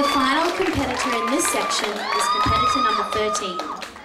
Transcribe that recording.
The final competitor in this section is competitor number 13.